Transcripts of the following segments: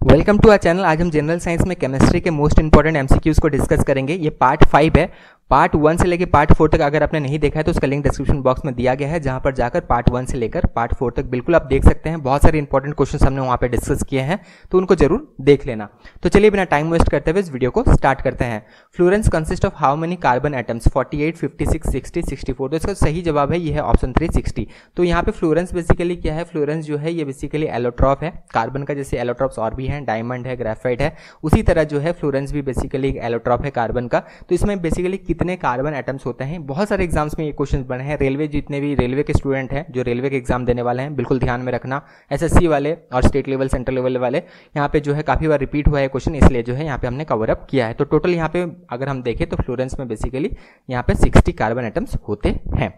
Welcome to are channel आज हम general science में केमिस्ट्री के मोस्ट इंपॉर्टेंट एमसीक्यूज को डिस्कस करेंगे। ये पार्ट फाइव है। पार्ट वन से लेकर पार्ट फोर तक अगर आपने नहीं देखा है तो उसका लिंक डिस्क्रिप्शन बॉक्स में दिया गया है जहाँ पर जाकर पार्ट वन से लेकर पार्ट फोर तक बिल्कुल आप देख सकते हैं। बहुत सारे इंपॉर्टेंट क्वेश्चन हमने वहाँ पे डिस्कस किए हैं तो उनको ज़रूर देख लेना। तो चलिए बिना टाइम वेस्ट करते हुए इस वीडियो को स्टार्ट करते हैं। Fullerenes consist of how many carbon atoms 48, 56, 60, 64 तो इसका सही जवाब है ये है ऑप्शन थ्री सिक्सटी तो यहाँ पे फ्लोरेंस बेसिकली क्या है? फ्लोरेंस जो है ये बेसिकली एलोट्रॉप है। कार्बन का जैसे एलोट्रॉप्स और भी है डायमंड है ग्रेफाइट है उसी तरह जो है फ्लोरेंस भी बेसिकली एक एलोट्रॉप है कार्बन का। तो इसमें बेसिकली कितने कार्बन एटम्स होते हैं, बहुत सारे एग्ज़ाम्स में ये क्वेश्चन बने हैं। रेलवे जितने भी रेलवे के स्टूडेंट हैं, जो रेलवे के एग्ज़ाम देने वाले हैं, बिल्कुल ध्यान में रखना। एसएससी वाले और स्टेट लेवल सेंट्रल लेवल वाले, यहाँ पे जो है काफ़ी बार रिपीट हुआ है क्वेश्चन इसलिए जो है यहाँ पे हमने कवर अप किया है। तो टोटल यहाँ पे अगर हम देखें तो फ्लोरेंस में बेसिकली यहाँ पे सिक्सटी कार्बन एटम्स होते हैं।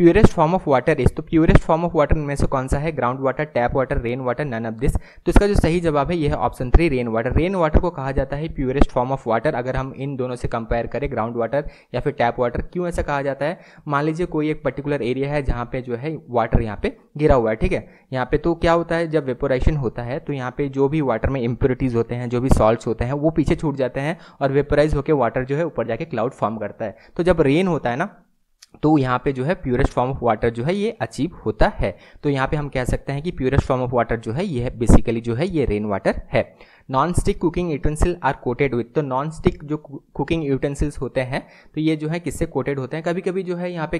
Purest form of water is तो प्योरेस्ट फॉर्म ऑफ़ वाटर में से कौन सा है? Ground water tap water rain water none of this तो इसका जो सही जवाब है, यह option three rain water rain water को कहा जाता है प्योरेस्ट फॉर्म ऑफ़ वाटर अगर हम इन दोनों से कंपेयर करें ग्राउंड वाटर या फिर टैप वाटर क्यों ऐसा कहा जाता है? मान लीजिए कोई एक पर्टिकुलर एरिया है जहाँ पे जो है वाटर यहाँ पे गिरा हुआ है, ठीक है? यहाँ पे तो क्या होता है? जब वेपोरेशन होता है तो यहाँ पे जो भी वाटर में इम्प्योरिटीज होते हैं, जो भी सॉल्ट्स होते हैं, वो पीछे छूट जाते हैं और वेपोराइज होकर वाटर जो है ऊपर जाके क्लाउड फॉर्म करता है। तो जब रेन होता है ना तो यहाँ पे जो है प्योरेस्ट फॉर्म ऑफ़ वाटर जो है ये अचीव होता है। तो यहाँ पे हम कह सकते हैं कि प्योरेस्ट फॉर्म ऑफ़ वाटर जो है, ये बेसिकली जो है ये रेन वाटर है। Non stick cooking utensil are coated with तो नॉन स्टिक जो कुकिंग यूटेंसिल्स होते हैं तो ये जो है किससे कोटेड होते हैं? कभी कभी जो है यहाँ पे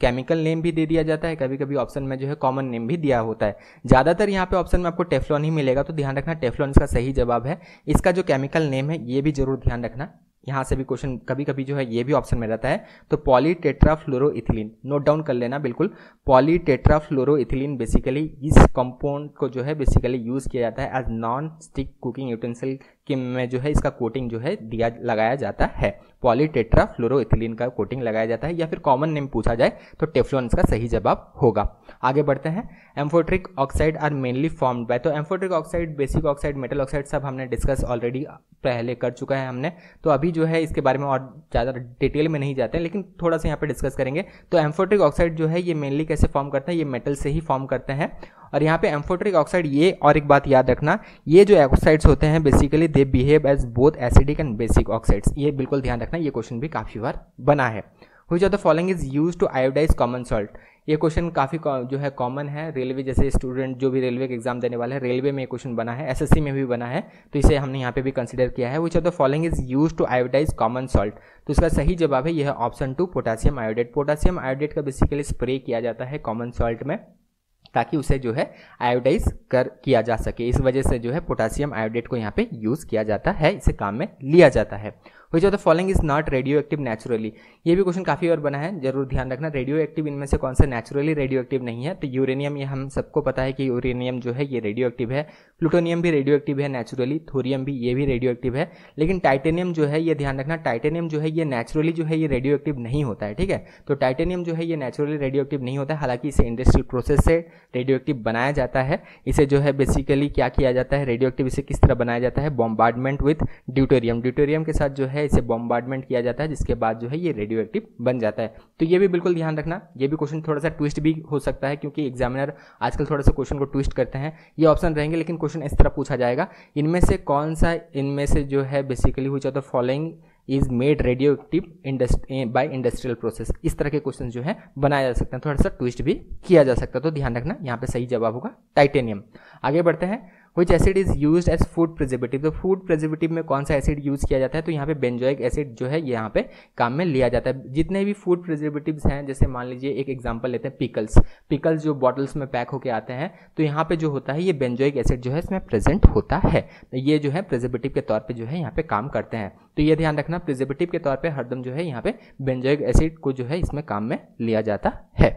केमिकल नेम भी दे दिया जाता है कभी कभी ऑप्शन में जो है कॉमन नेम भी दिया होता है। ज़्यादातर यहाँ पे ऑप्शन में आपको टेफ्लॉन ही मिलेगा तो ध्यान रखना टेफ्लॉन इसका सही जवाब है। इसका जो केमिकल नेम है, ये भी ज़रूर ध्यान रखना। यहाँ से भी क्वेश्चन कभी कभी जो है, ये भी ऑप्शन में रहता है। तो पॉलीटेट्राफ्लोरोइथिलीन नोट डाउन कर लेना बिल्कुल। पॉली पॉलीटेट्राफ्लोरोइथिलीन बेसिकली इस कंपाउंड को जो है बेसिकली यूज़ किया जाता है as non stick cooking utensil कि में जो है इसका कोटिंग जो है दिया, लगाया जाता है। पॉलीटेट्रा फ्लोरोइथिलीन का कोटिंग लगाया जाता है या फिर कॉमन नेम पूछा जाए तो टेफ्लॉन इसका सही जवाब होगा। आगे बढ़ते हैं। Amphoteric oxide are mainly formed by तो amphoteric oxide basic oxide metal oxide सब हमने डिस्कस ऑलरेडी पहले कर चुका है हमने। तो अभी जो है इसके बारे में और ज़्यादा डिटेल में नहीं जाते हैं, लेकिन थोड़ा सा यहाँ पर डिस्कस करेंगे। तो एम्फोट्रिक ऑक्साइड जो है ये मेनली कैसे फॉर्म करते हैं? ये मेटल से ही फॉर्म करते हैं। और यहाँ पे एम्फोट्रिक ऑक्साइड ये और एक बात याद रखना, ये जो ऑक्साइड्स होते हैं basically they behave as both acidic and basic oxides ये बिल्कुल ध्यान रखना, ये क्वेश्चन भी काफ़ी बार बना है। Which of the following is used to iodise common salt ये क्वेश्चन काफ़ी जो है कॉमन है। रेलवे जैसे स्टूडेंट जो भी रेलवे के एग्ज़ाम देने वाले हैं रेलवे में ये क्वेश्चन बना है एसएससी में भी बना है। तो इसे हमने यहाँ पे भी कंसिडर किया है। Which of the following is used to iodise common salt तो इसका सही जवाब है, यह option two potassium iodate potassium iodate का बेसिकली स्प्रे किया जाता है कॉमन सॉल्ट में। ताकि उसे जो है आयोडाइज कर किया जा सके। इस वजह से जो है पोटासियम आयोडेट को यहाँ पे यूज़ किया जाता है, इसे काम में लिया जाता है। Which of the following is not radioactive naturally ये भी क्वेश्चन काफ़ी और बना है, ज़रूर ध्यान रखना। रेडियो एक्टिव इनमें से कौन सा नेचुरली रेडियो एक्टिव नहीं है? तो यूरेनियम ये हम सबको पता है कि यूरेनियम जो है, ये रेडियो एक्टिव है। प्लूटोनियम भी रेडियो एक्टिव है नेचुरली थोरियम भी, ये भी रेडियो एक्टिव है। लेकिन टाइटेनियम जो है, ये ध्यान रखना टाइटेनियम जो है, ये नेचुरली जो है, ये रेडियो एक्टिव नहीं होता है, ठीक है? तो टाइटेनियम जो है, ये नेचुरली रेडियो एक्टिव नहीं होता है। हालाँकि इसे इंडस्ट्रियल प्रोसेस से रेडियो एक्टिव बनाया जाता है। इसे जो है बेसिकली क्या किया जाता है? रेडियो एक्टिव इसे किस तरह बनाया जाता है? बॉम्बार्डमेंट विथ ड्यूटोरियम ड्यूटोरियम के साथ जो है इसे बॉम्बार्डमेंट किया जाता है, जिसके बाद जो है ये रेडियो एक्टिव बन जाता है। तो ये भी बिल्कुल ध्यान रखना। ये भी क्वेश्चन थोड़ा सा ट्विस्ट भी हो सकता है, क्योंकि एग्जामिनर आजकल थोड़ा सा क्वेश्चन को ट्विस्ट करते हैं। ये ऑप्शन रहेंगे, लेकिन क्वेश्चन इस तरह पूछा जाएगा। इनमें से कौन सा, इनमें से जो है basically which the following is made radioactive by industrial process इस तरह के क्वेश्चन जो है बनाया जा सकते हैं। थोड़ा सा ट्विस्ट भी किया जा सकता है। तो ध्यान रखना, यहाँ पे सही जवाब होगा। टाइटेनियम आगे बढ़ते हैं। Which acid is used as food preservative तो फ़ूड प्रिजर्वेटिव में कौन सा एसिड यूज़ किया जाता है? तो यहाँ पे बेंजोइक एसिड जो है यहाँ पे काम में लिया जाता है। जितने भी फ़ूड प्रिजर्वेटिव हैं, जैसे मान लीजिए, एक एग्ज़ाम्पल लेते हैं पिकल्स पिकल्स जो बॉटल्स में पैक होकर आते हैं तो यहाँ पे जो होता है, ये बेंजोइक एसिड जो है, इसमें प्रेजेंट होता है। तो ये जो है प्रिजर्वेटिव के तौर पर जो है, यहाँ पे काम करते हैं। तो ये ध्यान रखना प्रिजर्वेटिव के तौर पर हरदम जो है, यहाँ पे बेंजोइक एसिड को जो है, इसमें काम में लिया जाता है।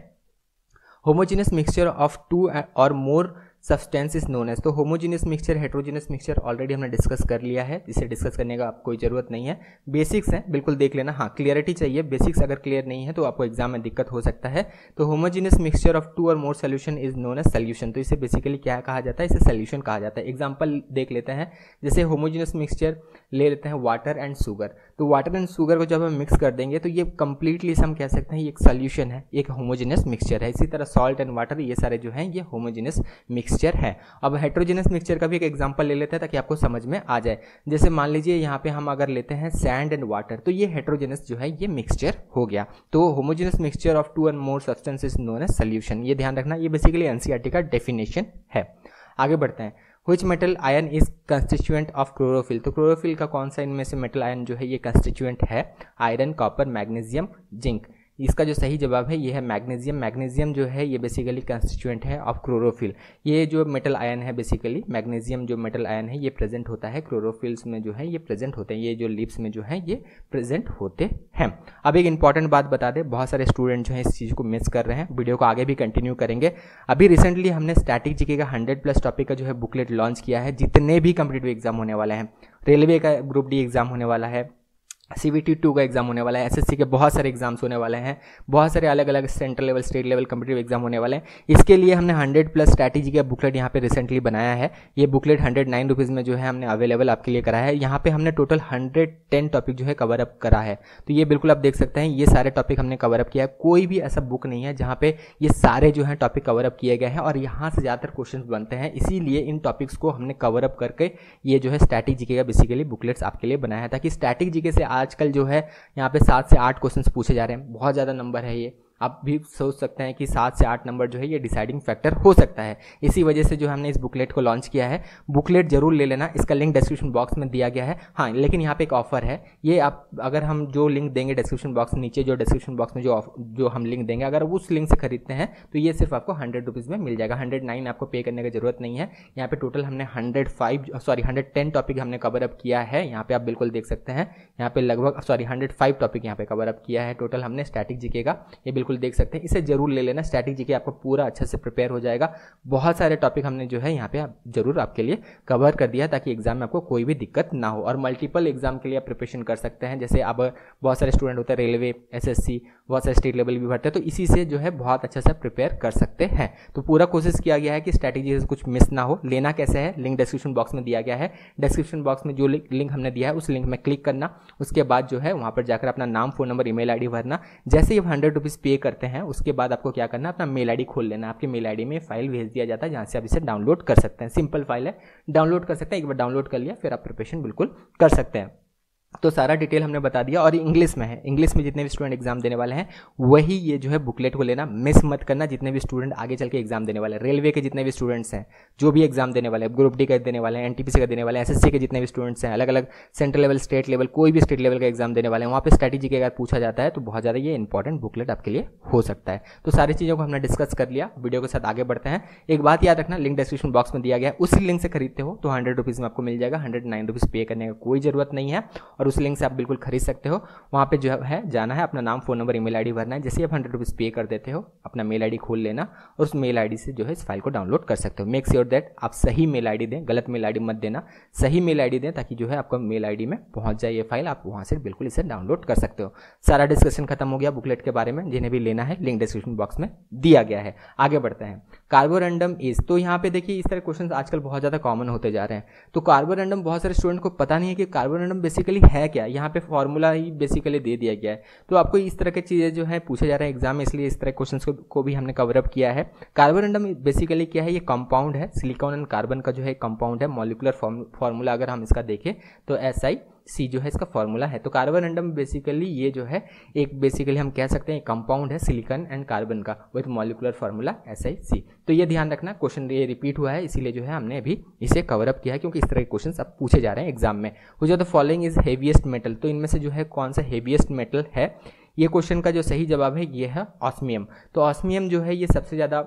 Homogeneous mixture of two or more substance is known as तो homogeneous mixture heterogeneous mixture already हमने डिस्कस कर लिया है। इसे डिस्कस करने का कोई ज़रूरत नहीं है। बेसिक्स हैं, बिल्कुल देख लेना। हाँ क्लियरिटी चाहिए। बेसिक्स अगर क्लियर नहीं है तो आपको एग्ज़ाम में दिक्कत हो सकता है। तो homogeneous mixture of two or more solution is known as solution तो इसे बेसिकली क्या कहा जाता है? इसे सोल्यूशन कहा जाता है। एग्ज़ाम्पल देख लेते हैं। जैसे होमोजीनियस मिक्सचर ले लेते हैं वाटर एंड शुगर तो वाटर एंड शुगर को जब हम मिक्स कर देंगे तो ये कंप्लीटली हम कह सकते हैं, ये एक सोल्यूशन है। एक होमोजीनियस मिक्सचर है। इसी तरह सॉल्ट एंड वाटर ये सारे जो हैं, ये होमोजीनियस मिक्सचर मिक्सचर है। अब हेट्रोजिनस मिक्सचर का भी एक एग्ज़ाम्पल ले लेते हैं ताकि आपको समझ में आ जाए। जैसे मान लीजिए यहाँ पे हम अगर लेते हैं सैंड एंड वाटर तो ये हेट्रोजिनस जो है, ये मिक्सचर हो गया। तो homogeneous mixture of two and more substance is known as solution ये ध्यान रखना, ये बेसिकली एनसीआरटी का डेफिनेशन है। आगे बढ़ते हैं। Which metal ion is constituent of chlorophyll तो क्लोरोफिल का कौन सा इनमें से मेटल आयन जो है, ये कंस्टिट्यूएंट है? आयरन कॉपर मैग्नीशियम जिंक इसका जो सही जवाब है, ये है मैग्नीशियम मैग्नीशियम जो है, ये बेसिकली कंस्टिट्यूएंट है ऑफ़ क्लोरोफिल ये जो मेटल आयन है बेसिकली मैग्नीशियम जो मेटल आयन है, ये प्रेजेंट होता है क्लोरोफिल्स में जो है, ये प्रेजेंट होते हैं। ये जो लिप्स में जो है, ये प्रेजेंट होते हैं। अब एक इंपॉर्टेंट बात बता दें, बहुत सारे स्टूडेंट जो है इस चीज़ को मिस कर रहे हैं। वीडियो को आगे भी कंटिन्यू करेंगे। अभी रिसेंटली हमने स्टैटिक जीके का हंड्रेड प्लस टॉपिक का जो है बुकलेट लॉन्च किया है। जितने भी कंपिटेटिव एग्ज़ाम होने वाले हैं रेलवे का ग्रुप डी एग्ज़ाम होने वाला है सी बी टी टू का एग्ज़ाम होने वाला है एसएससी के बहुत सारे एग्ज़ाम्स होने वाले हैं, बहुत सारे अलग अलग central level state level competitive exam होने वाले हैं। इसके लिए हमने हंड्रेड प्लस स्ट्रैटेजी का बुकलेट यहाँ पे रिसेंटली बनाया है। ये बुकलेट हंड्रेड नाइन रुपीज़ में जो है हमने अवेलेबल आपके लिए करा है। यहाँ पे हमने टोटल हंड्रेड टेन टॉपिक जो है कवर अप करा है। तो ये बिल्कुल आप देख सकते हैं, ये सारे टॉपिक हमने कवर अप किया है। कोई भी ऐसा बुक नहीं है जहाँ पे ये सारे जो है टॉपिक कवर अप किए गए हैं और यहाँ से ज़्यादातर क्वेश्चन बनते हैं। इसीलिए इन टॉपिक्स को हमने कवर अप करके ये जो है स्टैटिक जीके का बेसिकली बुकलेट्स आपके लिए बनाया है, ताकि स्ट्रैटेजी जीके से आजकल जो है यहाँ पे सात से आठ क्वेश्चन पूछे जा रहे हैं। बहुत ज़्यादा नंबर है ये। आप भी सोच सकते हैं कि सात से आठ नंबर जो है ये डिसाइडिंग फैक्टर हो सकता है। इसी वजह से जो हमने इस बुकलेट को लॉन्च किया है बुकलेट ज़रूर ले लेना। इसका लिंक डिस्क्रिप्शन बॉक्स में दिया गया है। हाँ लेकिन यहाँ पे एक ऑफ़र है। ये आप, अगर हम जो लिंक देंगे डिस्क्रिप्शन बॉक्स नीचे, जो डिस्क्रिप्शन बॉक्स में जो जो हम लिंक देंगे, अगर उस लिंक से खरीदते हैं तो ये सिर्फ़ आपको हंड्रेड रुपीज़ में मिल जाएगा। हंड्रेड नाइन आपको पे करने की ज़रूरत नहीं है। यहाँ पे टोटल हमने hundred five sorry hundred ten topic हमने कवर अप किया है। यहाँ पे आप बिल्कुल देख सकते हैं। यहाँ पे लगभग सॉरी हंड्रेड फाइव टॉपिक यहाँ पे कवर अप किया है। टोटल हमने स्टैटिक जीके का। ये बिल्कुल देख सकते हैं। इसे ज़रूर ले लेना। स्टैटिक जीके आपको पूरा अच्छे से प्रिपेयर हो जाएगा। बहुत सारे टॉपिक हमने जो है यहाँ पे ज़रूर आपके लिए कवर कर दिया ताकि एग्ज़ाम में आपको कोई भी दिक्कत ना हो। और मल्टीपल एग्ज़ाम के लिए आप प्रिपरेशन कर सकते हैं। जैसे अब बहुत सारे स्टूडेंट होते हैं रेलवे एस बहुत सारे स्टेट लेवल भी भरते हैं। तो इसी से जो है बहुत अच्छे से प्रिपेयर कर सकते हैं। तो पूरा कोशिश किया गया है कि स्ट्रैटेजी से कुछ मिस ना हो। लेना कैसे है? लिंक डिस्क्रिप्शन बॉक्स में दिया गया है। डिस्क्रिप्शन बॉक्स में जो लिंक हमने दिया है, उस लिंक में क्लिक करना। उसके बाद जो है वहाँ पर जाकर अपना नाम फ़ोन नंबर ईमेल आईडी भरना। जैसे ही हंड्रेड रुपीज़ पे करते हैं, उसके बाद आपको क्या करना अपना मेल आईडी खोल लेना आपके मेल आईडी में फ़ाइल भेज दिया जाता है, जहाँ से आप इसे डाउनलोड कर सकते हैं। सिंपल फ़ाइल है डाउनलोड कर सकते हैं, एक बार डाउनलोड कर लिया, फिर आप प्रिपरेशन बिल्कुल कर सकते हैं। तो सारा डिटेल हमने बता दिया और इंग्लिश में है। इंग्लिश में जितने भी स्टूडेंट एग्ज़ाम देने वाले हैं, वही ये जो है बुकलेट को लेना मिस मत करना, जितने भी स्टूडेंट आगे चल के एग्ज़ाम देने वाले हैं। रेलवे के जितने भी स्टूडेंट्स हैं, जो भी एग्ज़ाम देने वाले हैं ग्रुप डी का देने वाले हैं एनटीपीसी का देने वाले हैं एसएससी के जितने भी स्टूडेंट्स हैं अलग अलग सेंट्रल लेवल स्टेट लेवल कोई भी स्टेट लेवल का एग्ज़ाम देने वाले हैं, वहाँ पर स्ट्रेटेजी के अगर पूछा जाता है तो बहुत ज़्यादा ये इंपॉर्टेंट बुकलेट आपके लिए हो सकता है। तो सारी चीज़ों को हमने डिस्कस कर लिया वीडियो के साथ आगे बढ़ते हैं। एक बात याद रखना लिंक डिस्क्रिप्शन बॉक्स में दिया गया उसी लिंक से खरीदते हो तो हंड्रेड रुपीज़ में आपको मिल जाएगा। हंड्रेड नाइन रुपीज़ पे करने का कोई ज़रूरत नहीं है। और उस लिंक से आप बिल्कुल खरीद सकते हो। वहाँ पे जो है जाना है, अपना नाम फ़ोन नंबर ईमेल आईडी भरना है। जैसे आप हंड्रेड रुपीज़ पे कर देते हो, अपना मेल आईडी खोल लेना और उस मेल आईडी से जो है, इस फ़ाइल को डाउनलोड कर सकते हो। मेक श्योर दैट आप सही मेल आईडी दें, गलत मेल आईडी मत देना। सही मेल आईडी दें ताकि जो है, आपका मेल आईडी में पहुँच जाए ये फ़ाइल आप वहाँ से बिल्कुल इसे डाउनलोड कर सकते हो। सारा डिस्कशन खत्म हो गया बुकलेट के बारे में। जिन्हें भी लेना है लिंक डिस्क्रिप्शन बॉक्स में दिया गया है। आगे बढ़ते हैं। कार्बोरेंडम इज़ तो यहाँ पे देखिए, इस तरह क्वेश्चन आजकल बहुत ज़्यादा कॉमन होते जा रहे हैं। तो कार्बोरेंडम बहुत सारे स्टूडेंट को पता नहीं है कि कार्बोरेंडम बेसिकली है क्या? यहाँ पे फॉर्मूला ही बेसिकली दे दिया गया है। तो आपको इस तरह की चीज़ें जो है पूछे जा रहे हैं एग्ज़ाम में इसलिए इस तरह क्वेश्चन को, को भी हमने कवरअप किया है। कार्बोरेंडम बेसिकली क्या है? ये कंपाउंड है। सिलिकॉन एंड कार्बन का जो है कंपाउंड है। मॉलिकुलर फॉर्मूला अगर हम इसका देखें तो एस आई सी जो है इसका फॉर्मूला है। तो कार्बन एंडम बेसिकली ये जो है, एक बेसिकली हम कह सकते हैं कंपाउंड है सिलिकॉन एंड कार्बन का with molecular formula S I C तो ये ध्यान रखना क्वेश्चन ये रिपीट हुआ है, इसीलिए जो है हमने अभी इसे कवर अप किया है, क्योंकि इस तरह के क्वेश्चन अब पूछे जा रहे हैं एग्ज़ाम में। वो जो the following is heaviest metal तो इनमें से जो है कौन सा हेवीएस्ट मेटल है? ये क्वेश्चन का जो सही जवाब है, ये है ऑस्मियम तो ऑस्मियम जो है, ये सबसे ज़्यादा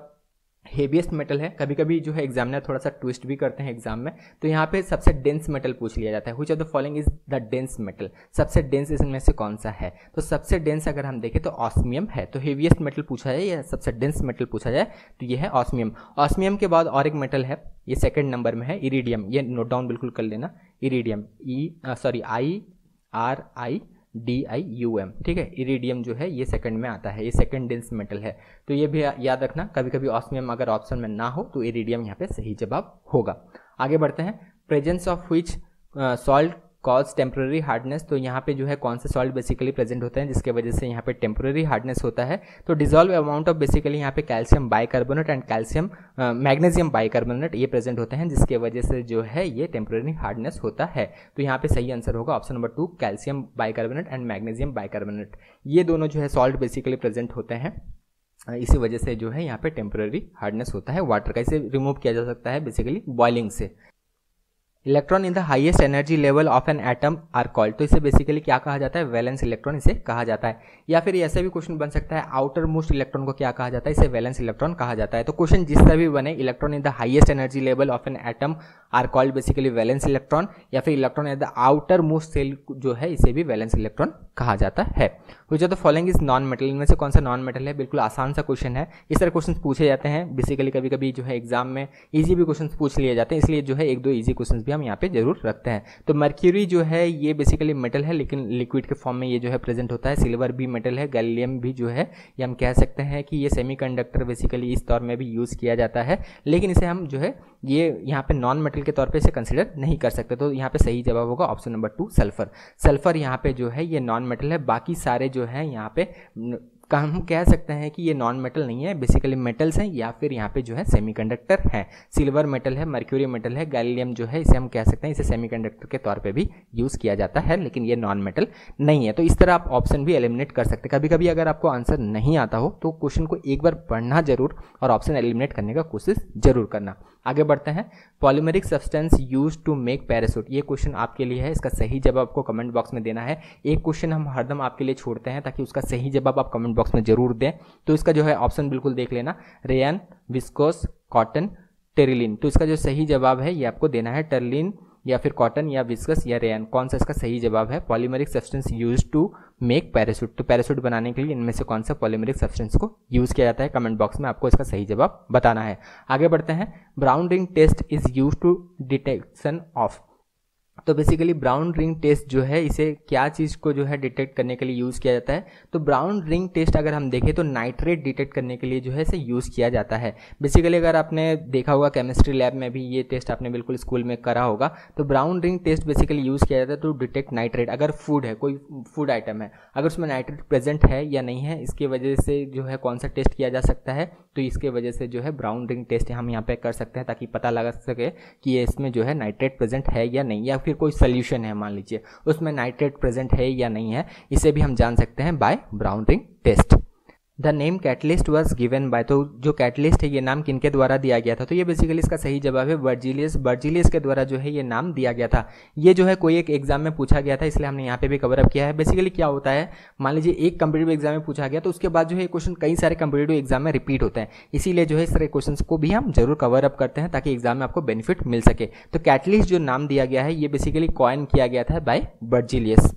हेवीएस्ट मेटल है। कभी कभी जो है एग्जामिनर थोड़ा सा ट्विस्ट भी करते हैं एग्ज़ाम में। तो यहाँ पे सबसे डेंस मेटल पूछ लिया जाता है। Which of the following is the dense metal सबसे डेंस इसमें से कौन सा है? तो सबसे डेंस अगर हम देखें तो ऑस्मियम है। तो हेवीएस्ट मेटल पूछा जाए या सबसे डेंस मेटल पूछा जाए तो ये है ऑस्मियम ऑस्मियम के बाद और एक मेटल है। ये सेकेंड नंबर में है इरीडियम ये नोट डाउन बिल्कुल कर लेना। Iridium E sorry I R I D I U M ठीक है? इरीडियम जो है, ये सेकंड में आता है, ये सेकंड डेंस मेटल है। तो ये भी याद रखना कभी कभी ऑस्मियम अगर ऑप्शन में ना हो तो इरीडियम यहाँ पे सही जवाब होगा। आगे बढ़ते हैं। Presence of which salt cause temporary hardness तो यहाँ पे जो है कौन से सॉल्ट बेसिकली प्रेजेंट होते हैं, जिसके वजह से यहाँ पे टेम्प्रेरी हार्डनेस होता है। तो डिजॉल्व अमाउंट ऑफ़ बेसिकली यहाँ पे calcium bicarbonate and calcium magnesium bicarbonate ये प्रेजेंट होते हैं, जिसके वजह से जो है ये टेम्प्रेरी हार्डनेस होता है। तो यहाँ पे सही आंसर होगा option number two calcium bicarbonate and magnesium bicarbonate ये दोनों जो है सॉल्ट बेसिकली प्रेजेंट होते हैं। इसी वजह से जो है यहाँ पे टेम्प्रेरी हार्डनेस होता है। वाटर का इसे रिमूव किया जा सकता है बेसिकली बॉइलिंग से। Electron in the highest energy level of an atom are called तो इसे बेसिकली क्या कहा जाता है? वैलेंस इलेक्ट्रॉन इसे कहा जाता है। या फिर ऐसा भी क्वेश्चन बन सकता है आउटर मोस्ट इलेक्ट्रॉन को क्या कहा जाता है? इसे वैलेंस इलेक्ट्रॉन कहा जाता है। तो क्वेश्चन जिस तरह भी बने electron in the highest energy level of an atom are called basically valence electron या फिर electron in the outermost shell जो है, इसे भी वैलेंस इलेक्ट्रॉन कहा जाता है। Which are the following is non metal इनमें से कौन सा नॉन मेटल है? बिल्कुल आसान सा क्वेश्चन है। इस तरह क्वेश्चन पूछे जाते हैं। बेसिकली कभी कभी जो है एग्ज़ाम में ईजी भी क्वेश्चन पूछ लिए जाते हैं। इसलिए जो है एक दो ईजी क्वेश्चन भी हम यहाँ पे ज़रूर रखते हैं। तो मर्क्यूरी जो है, ये बेसिकली मेटल है, लेकिन लिक्विड के फॉर्म में ये जो है प्रेजेंट होता है। सिल्वर भी मेटल है गैलियम भी जो है, ये हम कह सकते हैं कि ये सेमी बेसिकली इस तौर में भी यूज़ किया जाता है। लेकिन इसे हम जो है, ये यहाँ पे नॉन मेटल के तौर पे इसे कंसिडर नहीं कर सकते। तो यहाँ पे सही जवाब होगा option number two sulphur sulphur यहाँ पे जो है, ये नॉन मेटल है। बाकी सारे जो है, यहाँ पे का हम कह सकते हैं कि ये नॉन मेटल नहीं है बेसिकली मेटल्स हैं या फिर यहाँ पे जो है सेमीकंडक्टर है। सिल्वर मेटल है मर्क्यूरी मेटल है गैलियम जो है, इसे हम कह सकते हैं, इसे सेमीकंडक्टर के तौर पे भी यूज़ किया जाता है, लेकिन ये नॉन मेटल नहीं है। तो इस तरह आप ऑप्शन भी एलिमिनेट कर सकते हैं। कभी कभी अगर आपको आंसर नहीं आता हो तो क्वेश्चन को एक बार पढ़ना ज़रूर और ऑप्शन एलिमिनेट करने का कोशिश ज़रूर करना। आगे बढ़ते हैं। Polymeric substance use to make parachute ये क्वेश्चन आपके लिए है, इसका सही जवाब आपको कमेंट बॉक्स में देना है। एक क्वेश्चन हम हरदम आपके लिए छोड़ते हैं ताकि उसका सही जवाब आप कमेंट बॉक्स में ज़रूर दें। तो इसका जो है ऑप्शन बिल्कुल देख लेना। रेयन विस्कोस कॉटन टेरिलिन तो इसका जो सही जवाब है, ये आपको देना है टेरिलिन या फिर कॉटन या विस्कस या रेयन कौन सा इसका सही जवाब है? Polymeric substance use to make parachute तो पैरासूट बनाने के लिए इनमें से कौन सा पॉलीमेरिक सब्सटेंस को यूज़ किया जाता है? कमेंट बॉक्स में आपको इसका सही जवाब बताना है। आगे बढ़ते हैं। Brown ring test is use to detection of तो बेसिकली ब्राउन रिंग टेस्ट जो है, इसे क्या चीज़ को जो है डिटेक्ट करने के लिए यूज़ किया जाता है? तो ब्राउन रिंग टेस्ट अगर हम देखें तो नाइट्रेट डिटेक्ट करने के लिए जो है, इसे यूज़ किया जाता है। बेसिकली अगर आपने देखा होगा केमिस्ट्री लैब में भी ये टेस्ट आपने बिल्कुल स्कूल में करा होगा। तो brown ring test basically use किया जाता है टू तो डिटेक्ट नाइट्रेट अगर फ़ूड है, कोई फ़ूड आइटम है, अगर उसमें नाइट्रेट प्रेजेंट है या नहीं है, इसकी वजह से जो है, कौन सा टेस्ट किया जा सकता है? तो इसके वजह से जो है ब्राउन रिंग टेस्ट हम यहाँ पे कर सकते हैं, ताकि पता लगा सके कि इसमें जो है नाइट्रेट प्रेजेंट है या नहीं, या फिर कोई सोल्यूशन है, मान लीजिए। उसमें नाइट्रेट प्रेजेंट है या नहीं है, इसे भी हम जान सकते हैं by brown ring test the name catalyst was given by तो जो कैटलिस्ट है, ये नाम किनके द्वारा दिया गया था? तो ये बेसिकली इसका सही जवाब है वर्जिलियस वर्जिलियस के द्वारा जो है ये नाम दिया गया था। ये जो है कोई एक एग्ज़ाम में पूछा गया था, इसलिए हमने यहाँ पे भी कवर अप किया है। बेसिकली क्या होता है? मान लीजिए एक कंपिटेटिव एग्ज़ाम में पूछा गया तो उसके बाद जो है क्वेश्चन कई सारे कंपिटेटिव एग्ज़ाम में रिपीट होते हैं। इसीलिए जो है इस तरह क्वेश्चन को भी हम ज़रूर कवर अप करते हैं, ताकि एग्ज़ाम में आपको बेनिफिट मिल सके। तो कैटलिस्ट जो नाम दिया गया है, ये बेसिकली कॉइन किया गया था by Berzelius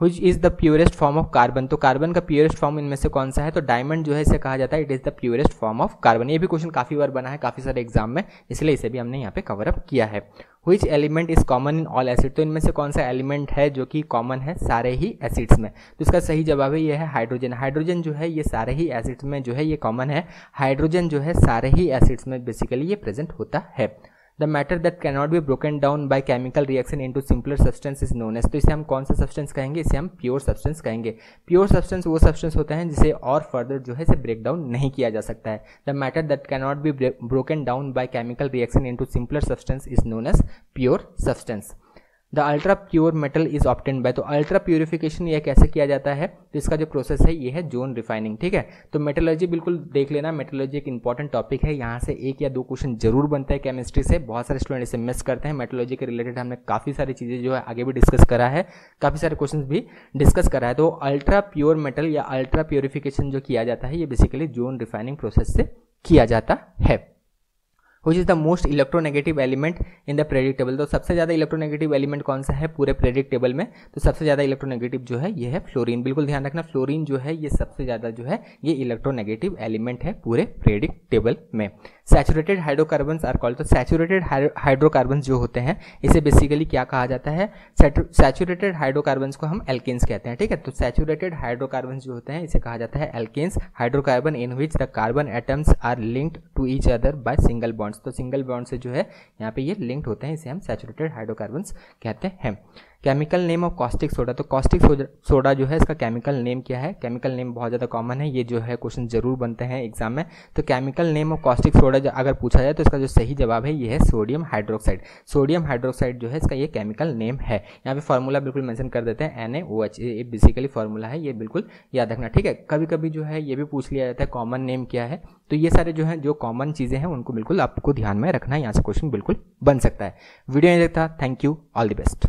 which is the purest form of carbon तो कार्बन का प्योरेस्ट फॉर्म इनमें से कौन सा है? तो डायमंड जो है, इसे कहा जाता है it is the purest form of carbon ये भी क्वेश्चन काफ़ी बार बना है, काफ़ी सारे एग्ज़ाम में, इसलिए इसे भी हमने यहाँ पे कवर अप किया है। Which element is common in all acid तो इनमें से कौन सा एलिमेंट है जो कि कॉमन है? सारे ही एसिड्स में। तो इसका सही जवाब है, ये है हाइड्रोजन हाइड्रोजन जो है, ये सारे ही एसिड्स में जो है, ये कॉमन है। हाइड्रोजन जो है, सारे ही एसिड्स में बेसिकली ये प्रेजेंट होता है। The matter that cannot be broken down by chemical reaction into simpler substance is known as तो इसे हम कौन सा सब्सटेंस कहेंगे? इसे हम प्योर सब्सटेंस कहेंगे। प्योर सब्सटेंस वो सब्सटेंस होते हैं जिसे और फर्दर जो है इसे ब्रेक डाउन नहीं किया जा सकता है। The matter that cannot be broken down by chemical reaction into simpler substance is known as pure substance the ultra pure metal is obtained by तो अल्ट्रा प्योरिफिकेशन यह कैसे किया जाता है? तो इसका जो प्रोसेस है, ये है जोन रिफाइनिंग ठीक है? तो मेटोलॉजी बिल्कुल देख लेना मेटोलॉजी एक इंपॉर्टेंट टॉपिक है। यहाँ से एक या दो क्वेश्चन ज़रूर बनता है केमिस्ट्री से। बहुत सारे स्टूडेंट इसे मिस करते हैं। मेटोलॉजी के रिलेटेड हमने काफ़ी सारी चीज़ें जो है आगे भी डिस्कस करा है। काफ़ी सारे क्वेश्चन भी डिस्कस करा है। तो अल्ट्रा प्योर मेटल या अल्ट्रा प्योरिफिकेशन जो किया जाता है, ये बेसिकली जोन रिफाइनिंग प्रोसेस से किया जाता है। Which is the most electronegative element in the periodic table तो सबसे ज़्यादा इलेक्ट्रोनेगेटिव एलिमेंट कौन सा है? पूरे प्रेडिक्टेबल में। तो सबसे ज़्यादा इलेक्ट्रोनेगेटिव जो है, ये है फ्लोरीन बिल्कुल ध्यान रखना फ्लोरीन जो है, ये सबसे ज़्यादा जो है, ये इलेक्ट्रोनेगेटिव एलिमेंट है पूरे प्रेडिक्टेबल में। सैचुरेटेड हाइड्रोकार्बन आर कॉल्ड तो सैचुरेटेड हाइड्रोकार्बन जो होते हैं, इसे बेसिकली क्या कहा जाता है? सैचुरेटेड हाइड्रोकार्बन को हम एल्केन्स कहते हैं, ठीक है? तो सैचुरेटेड हाइड्रोकार्बन जो होते हैं, इसे कहा जाता है alkanes hydrocarbon in which the carbon atoms are linked to each other by single bonds तो सिंगल बॉन्ड से जो है यहाँ पे ये लिंक्ड होते हैं, इसे हम सेचुरेटेड हाइड्रोकार्बन्स कहते हैं। Chemical name of caustic soda तो कॉस्टिक सोडा जो है, इसका केमिकल नेम क्या है? केमिकल नेम बहुत ज़्यादा कॉमन है। ये जो है क्वेश्चन ज़रूर बनते हैं एग्ज़ाम में। तो chemical name of caustic soda अगर पूछा जाए तो इसका जो सही जवाब है, ये है सोडियम हाइड्रोक्साइड सोडियम हाइड्रोक्साइड जो है, इसका ये केमिकल नेम है। यहाँ पे फॉर्मूला बिल्कुल मैंशन कर देते हैं एन ये बेसिकली फॉर्मूला है, ये बिल्कुल याद रखना, ठीक है? कभी कभी जो है, ये भी पूछ लिया जाता है कॉमन नेम क्या है? तो ये सारे जो है, जो कॉमन चीज़ें हैं, उनको बिल्कुल आपको ध्यान में रखना है। यहाँ से क्वेश्चन बिल्कुल बन सकता है। वीडियो नहीं देखता thank you all the best